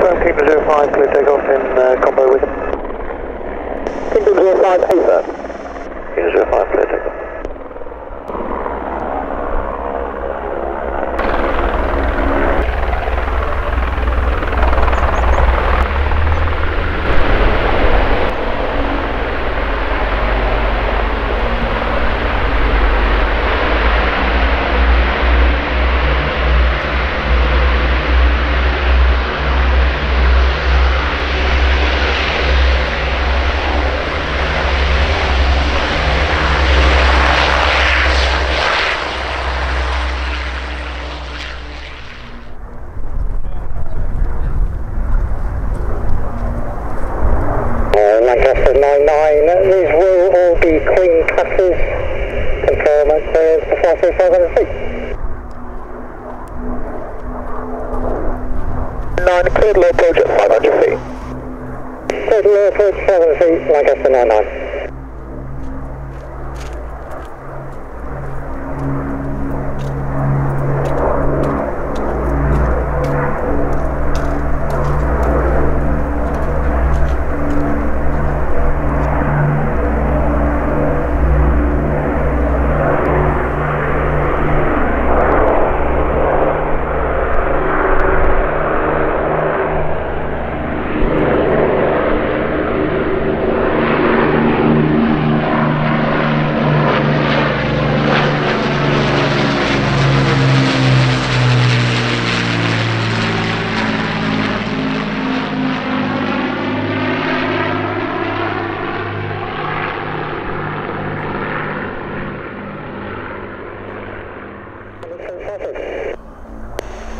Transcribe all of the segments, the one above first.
confirm Kingdom 05, clear takeoff in uh, combo with Kingdom 05, AFIR. Kingdom 05, clear takeoff. Uh, Lancaster 99, these will all be Queen classes. Confirm at clearance to fly through 500 feet. 9, cleared low approach at 500 feet. Cleared low approach 500 feet, Lancaster 99.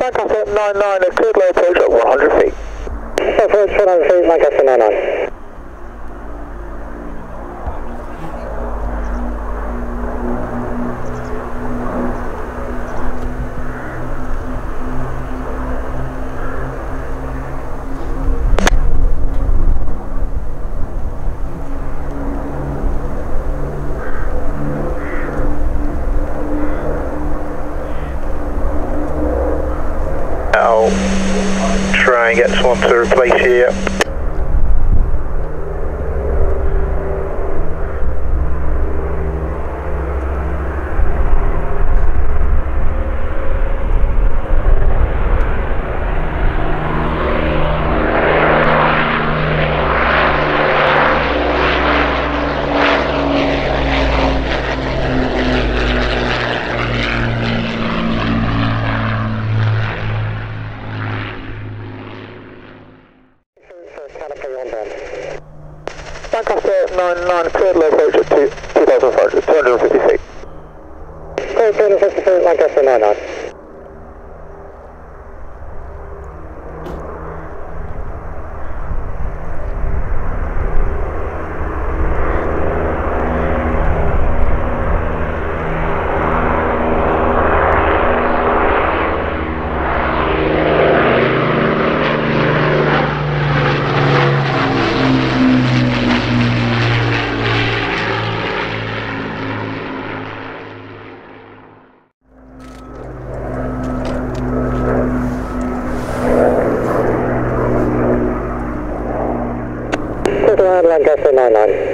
Lancaster 99, a cleared low approach at 100 feet. Approach 100 feet, Lancaster 99. And get someone to replace you. 999 cleared low approach at 2, 2,250 feet. Cleared 250 feet, Lancaster 99. Lancaster 99.